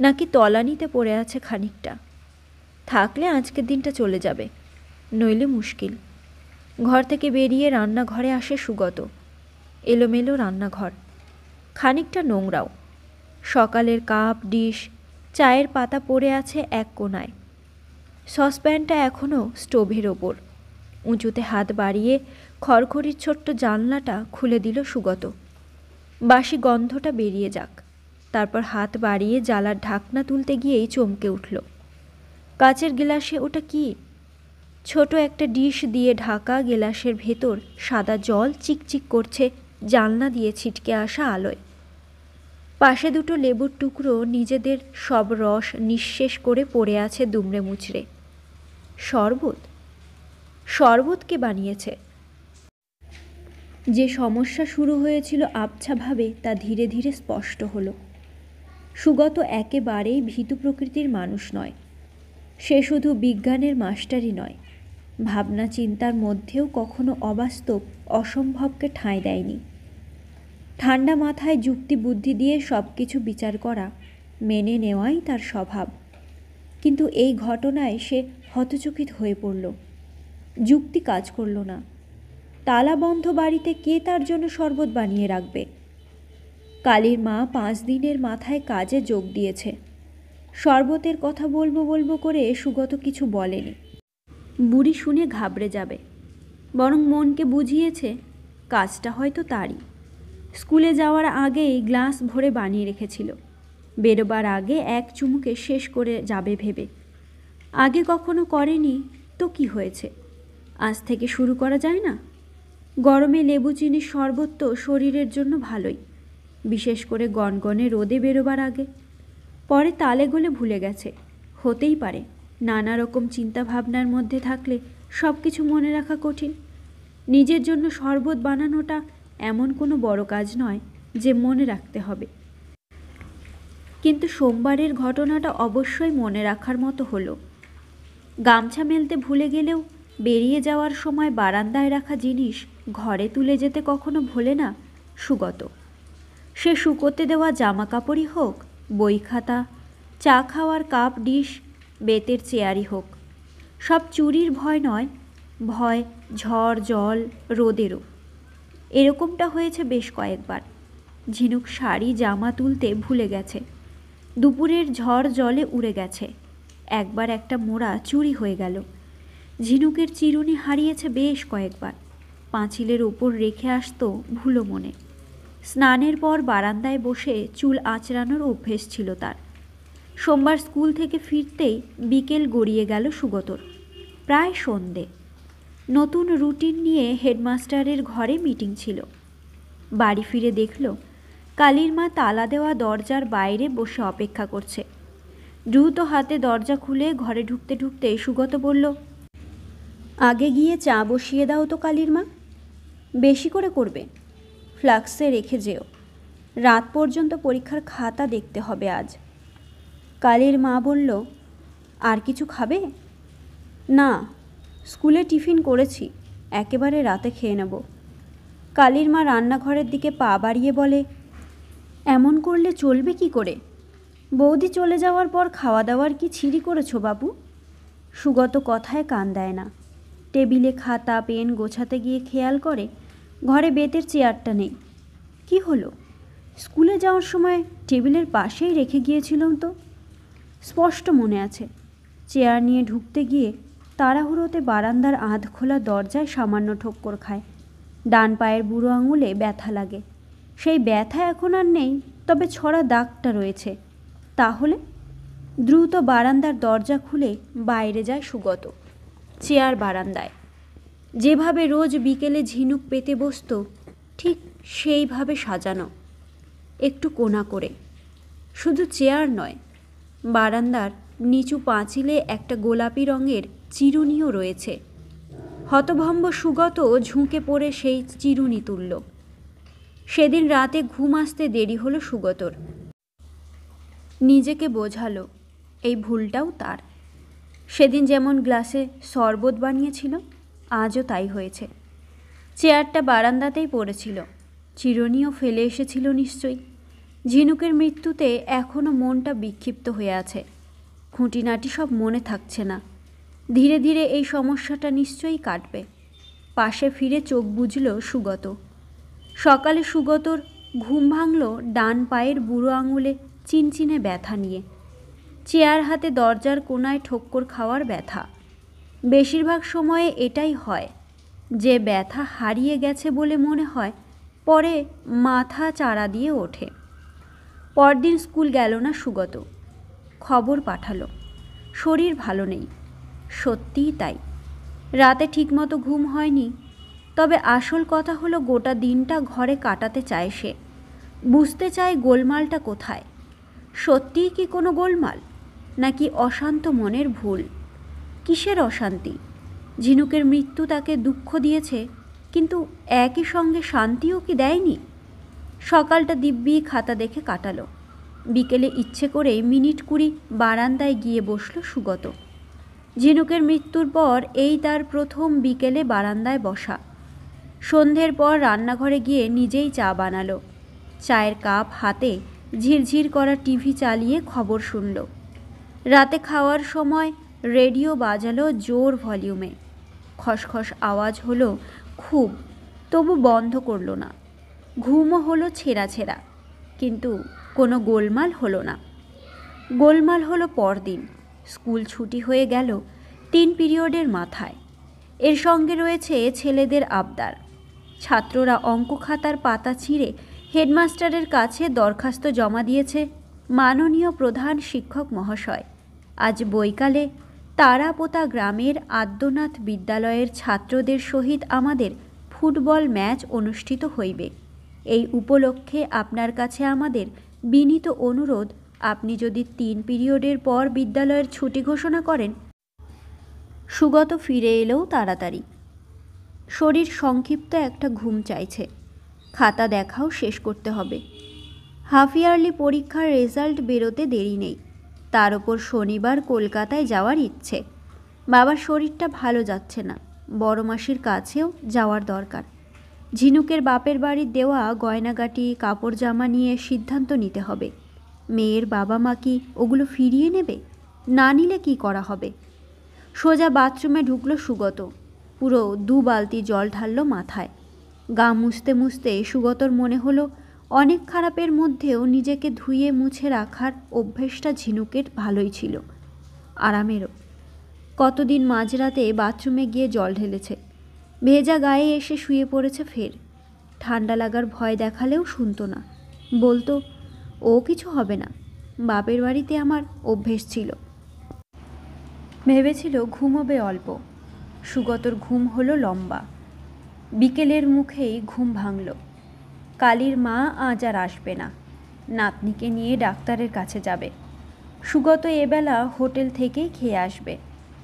নাকি তলানিতে পড়ে আছে খানিকটা। থাকলে আজকের দিনটা চলে যাবে। নইলে মুশকিল। ঘর থেকে বেরিয়ে রান্নাঘরে আসে সুগত। এলোমেলো রান্নাঘর। খানিকটা নোংরাও। সকালের কাপ, ডিশ, চায়ের পাতা পড়ে আছে এক কোনায়। সসপ্যানটা এখনও স্টোভের ওপর। উঁচুতে হাত বাড়িয়ে খড়খড়ির ছোট্ট জানলাটা খুলে দিল সুগত। বাসি গন্ধটা বেরিয়ে যাক। তারপর হাত বাড়িয়ে জ্বালার ঢাকনা তুলতে গিয়েই চমকে উঠল। কাচের গেলাসে ওটা কি? ছোট একটা ডিশ দিয়ে ঢাকা গেলাসের ভেতর সাদা জল চিকচিক করছে, জানলা দিয়ে ছিটকে আসা আলোয়। পাশে দুটো লেবুর টুকরো নিজেদের সব রস নিঃশেষ করে পড়ে আছে দুমড়ে মুচড়ে। শরবত? শরবতকে বানিয়েছে? যে সমস্যা শুরু হয়েছিল আবছাভাবে তা ধীরে ধীরে স্পষ্ট হলো। সুগত একেবারেই ভীতু প্রকৃতির মানুষ নয়। সে শুধু বিজ্ঞানের মাস্টারই নয়, ভাবনা চিন্তার মধ্যেও কখনো অবাস্তব অসম্ভবকে ঠাঁই দেয়নি। ঠান্ডা মাথায় যুক্তি বুদ্ধি দিয়ে সব কিছু বিচার করা, মেনে নেওয়াই তার স্বভাব। কিন্তু এই ঘটনায় সে হতচকিত হয়ে পড়ল। যুক্তি কাজ করল না। তালাবন্ধ বাড়িতে কে তার জন্য শরবত বানিয়ে রাখবে? কালীর মা পাঁচ দিনের মাথায় কাজে যোগ দিয়েছে। শরবতের কথা বলব বলব করে সুগত কিছু বলেনি। বুড়ি শুনে ঘাবড়ে যাবে। বরং মনকে বুঝিয়েছে, কাজটা হয়তো তারই। স্কুলে যাওয়ার আগেই গ্লাস ভরে বানিয়ে রেখেছিল। বেরোবার আগে এক চুমুকে শেষ করে যাবে ভেবে। আগে কখনো করেনি তো কি হয়েছে? আজ থেকে শুরু করা যায় না? গরমে লেবু চিনির শরবত তো শরীরের জন্য ভালোই। বিশেষ করে গনগনে রোদে বেরোবার আগে। পরে তালে গলে ভুলে গেছে। হতেই পারে, নানা রকম চিন্তাভাবনার মধ্যে থাকলে সব কিছু মনে রাখা কঠিন। নিজের জন্য শরবত বানানোটা এমন কোনো বড় কাজ নয় যে মনে রাখতে হবে। কিন্তু সোমবারের ঘটনাটা অবশ্যই মনে রাখার মতো হলো। গামছা মেলতে ভুলে গেলেও বেরিয়ে যাওয়ার সময় বারান্দায় রাখা জিনিস ঘরে তুলে যেতে কখনো ভোলে না সুগত। সে শুকোতে দেওয়া জামা কাপড়ই হোক বই খাতা চা খাওয়ার কাপ, ডিশ, বেতের চেয়ারই হোক। সব চুরির ভয় নয়, ভয়, ঝড়, জল, রোদেরও। এরকমটা হয়েছে বেশ কয়েকবার। ঝিনুক শাড়ি, জামা তুলতে ভুলে গেছে। দুপুরের ঝড় জলে উড়ে গেছে। একবার একটা মোড়া চুরি হয়ে গেল। ঝিনুকের চিরুনি হারিয়েছে বেশ কয়েকবার। পাঁচিলের ওপর রেখে আসতো ভুলো মনে। স্নানের পর বারান্দায় বসে চুল আঁচড়ানোর অভ্যেস ছিল তার। সোমবার স্কুল থেকে ফিরতেই বিকেল গড়িয়ে গেল সুগতর। প্রায় সন্ধে। নতুন রুটিন নিয়ে হেডমাস্টারের ঘরে মিটিং ছিল। বাড়ি ফিরে দেখল, কালীর মা তালা দেওয়া দরজার বাইরে বসে অপেক্ষা করছে। দ্রুত হাতে দরজা খুলে ঘরে ঢুকতে ঢুকতে সুগত বলল, আগে গিয়ে চা বসিয়ে দাও তো কালির মা। বেশি করে করবে। ফ্লাক্সে রেখে যেও। রাত পর্যন্ত পরীক্ষার খাতা দেখতে হবে আজ। কালীর মা বলল, আর কিছু খাবে? না, স্কুলে টিফিন করেছি, একেবারে রাতে খেয়ে নেব। কালীর মা রান্নাঘরের দিকে পা বাড়িয়ে বলে, এমন করলে চলবে কি করে? বৌদি চলে যাওয়ার পর খাওয়া দাওয়ার কি ছিঁড়ি করেছ বাবু? সুগত কথায় কান দেয় না। টেবিলে খাতা, পেন গোছাতে গিয়ে খেয়াল করে ঘরে বেতের চেয়ারটা নেই। কি হলো? স্কুলে যাওয়ার সময় টেবিলের পাশেই রেখে গিয়েছিলাম তো। স্পষ্ট মনে আছে, চেয়ার নিয়ে ঢুকতে গিয়ে তাড়াহুড়োতে বারান্দার আধ খোলা দরজায় সামান্য ঠক্কর খায়। ডান পায়ের বুড়ো আঙুলে ব্যথা লাগে। সেই ব্যথা এখন আর নেই, তবে ছড়া দাগটা রয়েছে। তাহলে? দ্রুত বারান্দার দরজা খুলে বাইরে যায় সুগত। চেয়ার বারান্দায়। যেভাবে রোজ বিকেলে ঝিনুক পেতে বসত, ঠিক সেইভাবে সাজানো। একটু কোনা করে। শুধু চেয়ার নয়, বারান্দার নিচু পাঁচিলে একটা গোলাপি রঙের চিরুনিও রয়েছে। হতভম্ব সুগত ঝুঁকে পড়ে সেই চিরুনি তুলল সেদিন রাতে ঘুম আসতে দেরি হলো সুগতর। নিজেকে বোঝালো, এই ভুলটাও তার। সেদিন যেমন গ্লাসে শরবত বানিয়েছিল আজও তাই হয়েছে। চেয়ারটা বারান্দাতেই পড়েছিল। চিরুনিও ফেলে এসেছিল নিশ্চয়ই। ঝিনুকের মৃত্যুতে এখনও মনটা বিক্ষিপ্ত হয়ে আছে। খুঁটিনাটি সব মনে থাকছে না। ধীরে ধীরে এই সমস্যাটা নিশ্চয়ই কাটবে। পাশে ফিরে চোখ বুঝল সুগত। সকালে সুগতর ঘুম ভাঙল ডান পায়ের বুড়ো আঙুলে চিনচিনে ব্যথা নিয়ে। চেয়ার হাতে দরজার কোনায় ঠক্কর খাওয়ার ব্যথা। বেশিরভাগ সময়ে এটাই হয়, যে ব্যথা হারিয়ে গেছে বলে মনে হয়, পরে মাথা চারা দিয়ে ওঠে। পরদিন স্কুল গেল না সুগত। খবর পাঠালো, শরীর ভালো নেই, সত্যিই তাই। রাতে ঠিকমতো ঘুম হয়নি, তবে আসল কথা হলো গোটা দিনটা ঘরে কাটাতে চায় সে। বুঝতে চায় গোলমালটা কোথায়। সত্যিই কি কোনো গোলমাল, নাকি অশান্ত মনের ভুল? কিসের অশান্তি? ঝিনুকের মৃত্যু তাকে দুঃখ দিয়েছে, কিন্তু একই সঙ্গে শান্তিও কি দেয়নি? সকালটা দিব্যি খাতা দেখে কাটালো। বিকেলে ইচ্ছে করে মিনিট কুড়ি বারান্দায় গিয়ে বসল সুগত। ঝিনুকের মৃত্যুর পর এই তার প্রথম বিকেলে বারান্দায় বসা। সন্ধ্যের পর রান্নাঘরে গিয়ে নিজেই চা বানালো। চায়ের কাপ হাতে ঝিরঝির করা টিভি চালিয়ে খবর শুনল। রাতে খাওয়ার সময় রেডিও বাজালো জোর ভলিউমে। খসখস আওয়াজ হলো খুব, তবু বন্ধ করল না। ঘুমও হলো ছেঁড়া ছেঁড়া, কিন্তু কোনো গোলমাল হলো না। গোলমাল হলো পরদিন, স্কুল ছুটি হয়ে গেল তিন পিরিয়ডের মাথায়। এর সঙ্গে রয়েছে ছেলেদের আবদার। ছাত্ররা অঙ্ক খাতার পাতা ছিঁড়ে হেডমাস্টারের কাছে দরখাস্ত জমা দিয়েছে মাননীয় প্রধান শিক্ষক মহাশয়। আজ বৈকালে তারাপোতা গ্রামের আদ্যনাথ বিদ্যালয়ের ছাত্রদের সহিত আমাদের ফুটবল ম্যাচ অনুষ্ঠিত হইবে। এই উপলক্ষে আপনার কাছে আমাদের বিনীত অনুরোধ, আপনি যদি তিন পিরিয়ডের পর বিদ্যালয়ের ছুটি ঘোষণা করেন। সুগত ফিরে এলেও তাড়াতাড়ি। শরীর সংক্ষিপ্ত একটা ঘুম চাইছে। খাতা দেখাও শেষ করতে হবে। হাফ ইয়ারলি পরীক্ষার রেজাল্ট বেরোতে দেরি নেই। তার ওপর শনিবার কলকাতায় যাওয়ার ইচ্ছে। বাবার শরীরটা ভালো যাচ্ছে না। বড় মাসির কাছেও যাওয়ার দরকার। ঝিনুকের বাপের বাড়ির দেওয়া গয়নাগাটি কাপড় জামা নিয়ে সিদ্ধান্ত নিতে হবে। মেয়ের বাবা মা কি ওগুলো ফিরিয়ে নেবে? না নিলে কি করা হবে? সোজা বাথরুমে ঢুকলো সুগত। পুরো দু বালতি জল ঢাললো মাথায়। গা মুছতে মুছতে সুগতর মনে হলো অনেক খারাপের মধ্যেও নিজেকে ধুয়ে মুছে রাখার অভ্যেসটা ঝিনুকের ভালোই ছিল। আরামেরও। কতদিন মাঝরাতে বাথরুমে গিয়ে জল ঢেলেছে। ভেজা গায়ে এসে শুয়ে পড়েছে ফের। ঠান্ডা লাগার ভয় দেখালেও শুনতো না। বলতো, ও কিছু হবে না। বাপের বাড়িতে আমার অভ্যেস ছিল। ভেবেছিল ঘুমোবে অল্প। সুগতর ঘুম হলো লম্বা। বিকেলের মুখেই ঘুম ভাঙল। কালীর মা আজ আর আসবে না। নাতনিকে নিয়ে ডাক্তারের কাছে যাবে। সুগত এবেলা হোটেল থেকেই খেয়ে আসবে।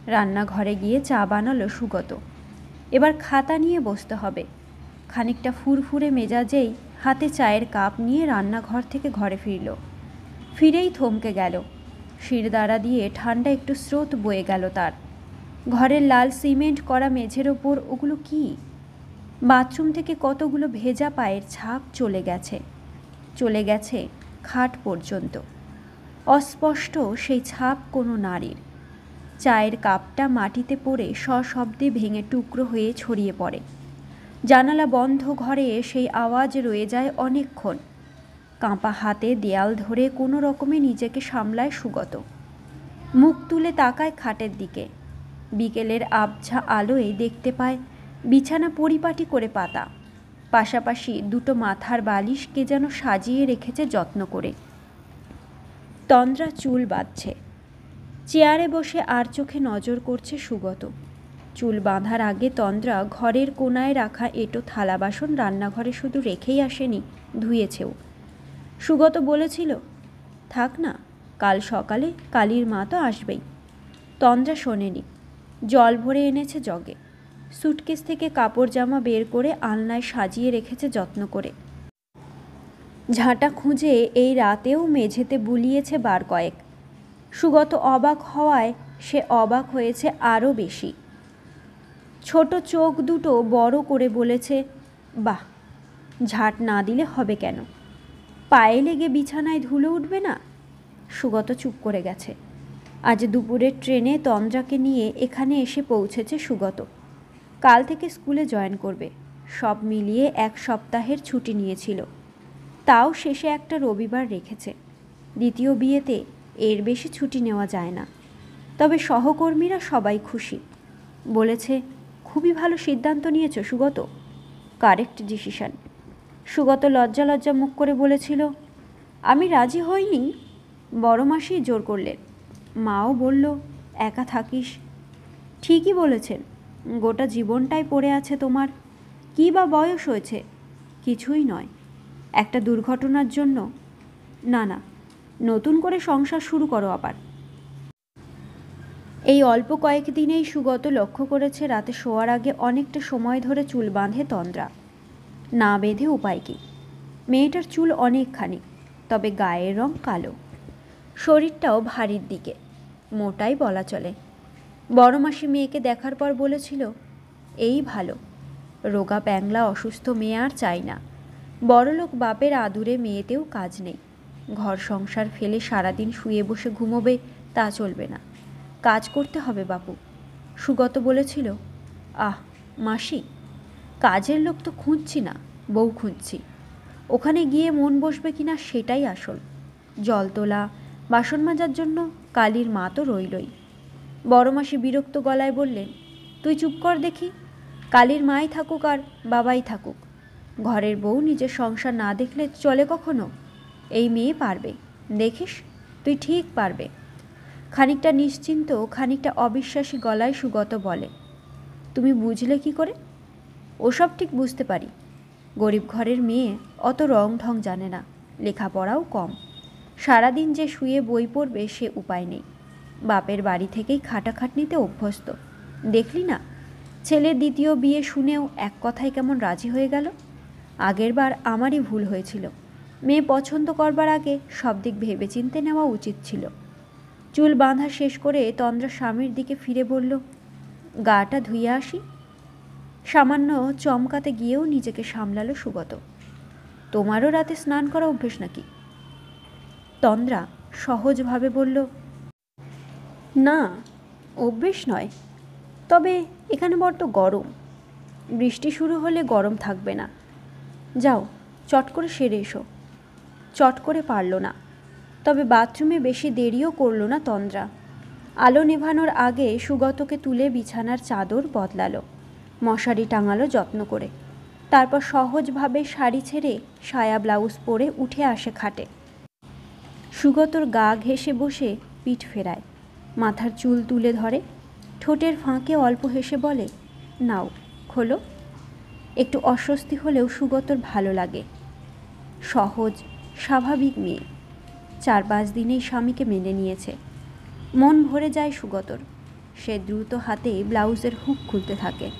রান্নাঘরে গিয়ে চা বানালো সুগত। এবার খাতা নিয়ে বসতে হবে। খানিকটা ফুরফুরে মেজাজেই হাতে চায়ের কাপ নিয়ে রান্নাঘর থেকে ঘরে ফিরল। ফিরেই থমকে গেল। শিরদাঁড়া দিয়ে ঠান্ডা একটু স্রোত বয়ে গেল তার। ঘরের লাল সিমেন্ট করা মেঝের ওপর ওগুলো কি? বাথরুম থেকে কতগুলো ভেজা পায়ের ছাপ চলে গেছে? চলে গেছে খাট পর্যন্ত। অস্পষ্ট সেই ছাপ কোনো নারীর। চায়ের কাপটা মাটিতে পড়ে সশব্দে ভেঙে টুকরো হয়ে ছড়িয়ে পড়ে। জানালা বন্ধ ঘরে সেই আওয়াজ রয়ে যায় অনেকক্ষণ। কাঁপা হাতে দেয়াল ধরে কোনো রকমে নিজেকে সামলায় সুগত। মুখ তুলে তাকায় খাটের দিকে। বিকেলের আবছা আলোয় দেখতে পায় বিছানা পরিপাটি করে পাতা। পাশাপাশি দুটো মাথার বালিশ কে যেন সাজিয়ে রেখেছে যত্ন করে। তন্দ্রা চুল বাঁধছে। চেয়ারে বসে আর চোখে নজর করছে সুগত চুল বাঁধার আগে তন্দ্রা ঘরের কোনায় রাখা এটো থালা বাসন রান্নাঘরে শুধু রেখেই আসেনি, ধুয়েছেও। সুগত বলেছিল, থাক না, কাল সকালে কালীর মা তো আসবেই। তন্দ্রা শোনেনি। জল ভরে এনেছে জগে। সুটকেস থেকে কাপড় জামা বের করে আলনায় সাজিয়ে রেখেছে যত্ন করে। ঝাঁটা খুঁজে এই রাতেও মেঝেতে বুলিয়েছে বার কয়েক। সুগত অবাক হওয়ায় সে অবাক হয়েছে আরও বেশি। ছোট চোখ দুটো বড় করে বলেছে, বাহ, ঝাঁট না দিলে হবে কেন? পায়ে লেগে বিছানায় ধুলো উঠবে না? সুগত চুপ করে গেছে। আজ দুপুরের ট্রেনে তন্দ্রাকে নিয়ে এখানে এসে পৌঁছেছে সুগত। কাল থেকে স্কুলে জয়েন করবে। সব মিলিয়ে এক সপ্তাহের ছুটি নিয়েছিল। তাও শেষে একটা রবিবার রেখেছে। দ্বিতীয় বিয়েতে এর বেশি ছুটি নেওয়া যায় না। তবে সহকর্মীরা সবাই খুশি। বলেছে, খুবই ভালো সিদ্ধান্ত নিয়েছ সুগত। Correct decision. সুগত লজ্জা লজ্জা মুখ করে বলেছিল, আমি রাজি হইনি। বড় মাসি জোর করলেন। মাও বলল, একা থাকিস। ঠিকই বলেছেন। গোটা জীবনটাই পড়ে আছে তোমার? কী বা বয়স হয়েছে? কিছুই নয়। একটা দুর্ঘটনার জন্য? না না। নতুন করে সংসার শুরু করো আবার। এই অল্প কয়েক দিনেই সুগত লক্ষ্য করেছে রাতে শোয়ার আগে অনেকটা সময় ধরে চুল বাঁধে তন্দ্রা। না বেঁধে উপায় কি? মেয়েটার চুল অনেকখানি, তবে গায়ের রং কালো। শরীরটাও ভারীর দিকে। মোটাই বলা চলে। বড় মাসি মেয়েকে দেখার পর বলেছিল, এই ভালো। রোগা প্যাংলা অসুস্থ মেয়ে আর চাই না। বড়লোক বাপের আদুরে মেয়েতেও কাজ নেই। ঘর সংসার ফেলে সারাদিন শুয়ে বসে ঘুমোবে তা চলবে না। কাজ করতে হবে বাপু। সুগত বলেছিল, আহ, মাসি, কাজের লোক তো খুঁজছি না, বউ খুঁজছি। ওখানে গিয়ে মন বসবে কিনা সেটাই আসল। জল তোলা, বাসন মাজার জন্য কালীর মা তো রইলই। বড় মাসি বিরক্ত গলায় বললেন, তুই চুপ কর দেখি। কালীর মাই থাকুক আর বাবাই থাকুক। ঘরের বউ নিজের সংসার না দেখলে চলে কখনো? এই মেয়ে পারবে। দেখিস, তুই ঠিক পারবে। খানিকটা নিশ্চিন্ত খানিকটা অবিশ্বাসী গলায় সুগত বলে, তুমি বুঝলে কি করে? ওসব ঠিক বুঝতে পারি। গরিব ঘরের মেয়ে অত রং ঢং জানে না, লেখাপড়াও কম। সারাদিন যে শুয়ে বই পড়বে সে উপায় নেই। বাপের বাড়ি থেকেই খাটাখাটনিতে অভ্যস্ত। দেখলি না, ছেলের দ্বিতীয় বিয়ে শুনেও এক কথায় কেমন রাজি হয়ে গেল? আগেরবার আমারই ভুল হয়েছিল। মেয়ে পছন্দ করবার আগে সব দিক ভেবেচিন্তে নেওয়া উচিত ছিল। চুল বাঁধা শেষ করে তন্দ্রা স্বামীর দিকে ফিরে বলল, গাটা ধুয়ে আসি। সামান্য চমকাতে গিয়েও নিজেকে সামলালো সুগত। তোমারও রাতে স্নান করা অভ্যেস নাকি? তন্দ্রা সহজভাবে বলল না, অভ্যেস নয়। তবে এখানে বড্ড গরম। বৃষ্টি শুরু হলে গরম থাকবে না। যাও, চট করে সেরে এসো। চট করে পারল না। তবে বাথরুমে বেশি দেরিও করল না তন্দ্রা। আলো নেভানোর আগে সুগতকে তুলে বিছানার চাদর বদলালো। মশারি টাঙালো যত্ন করে। তারপর সহজভাবে শাড়ি ছেড়ে সায়া ব্লাউজ পরে উঠে আসে খাটে। সুগতর গা ঘেসে বসে পিঠ ফেরায়। মাথার চুল তুলে ধরে। ঠোঁটের ফাঁকে অল্প হেসে বলে, নাও, খোলো। একটু অস্বস্তি হলেও সুগতর ভালো লাগে। সহজ, স্বাভাবিক মেয়ে। চার পাঁচ দিনেই স্বামীকে মেনে নিয়েছে। মন ভরে যায় সুগতর। সে দ্রুত হাতে ব্লাউজের হুক খুলতে থাকে।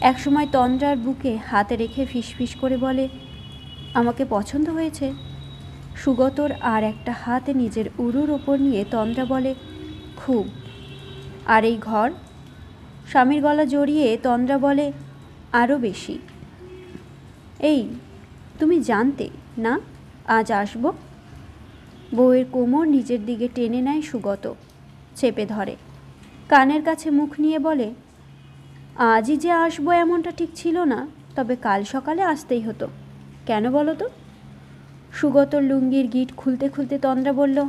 একসময় তন্দ্রার বুকে হাতে রেখে ফিসফিস করে বলে, আমাকে পছন্দ হয়েছে। সুগতর আর একটা হাতে নিজের উরুর ওপর নিয়ে তন্দ্রা বলে খুব। আর এই ঘর? স্বামীর গলা জড়িয়ে তন্দ্রা বলে আরও বেশি। এই, তুমি জানতে, না? আজ আসব? বউয়ের কোমর নিজের দিকে টেনে নেয় সুগত, চেপে ধরে। কানের কাছে মুখ নিয়ে বলে, আজই যে আসব এমনটা ঠিক ছিল না, তবে কাল সকালে আসতেই হতো। কেন বলো তো? সুগতর লুঙ্গির গিট খুলতে খুলতে তন্দ্রা বলল,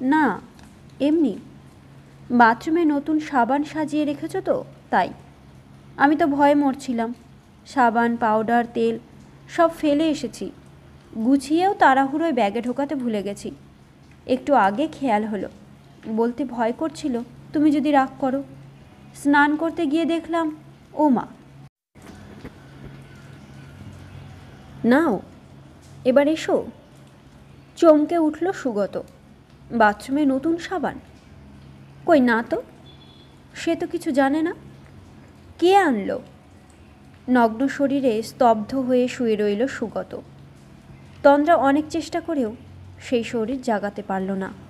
না, এমনি। বাথরুমে নতুন সাবান সাজিয়ে রেখেছো তো? তাই। আমি তো ভয়ে মরছিলাম। সাবান, পাউডার, তেল সব ফেলে এসেছি। গুছিয়েও তাড়াহুড়োয় ব্যাগে ঢোকাতে ভুলে গেছি। একটু আগে খেয়াল হলো। বলতে ভয় করছিল, তুমি যদি রাগ করো। স্নান করতে গিয়ে দেখলাম, ও মা। নাও, এবার এসো। চমকে উঠল সুগত। বাথরুমে নতুন সাবান। কই না তো? সে তো কিছু জানে না। কে আনলো? নগ্ন শরীরে স্তব্ধ হয়ে শুয়ে রইল সুগত। তন্দ্রা অনেক চেষ্টা করেও সেই শরীর জাগাতে পারল না।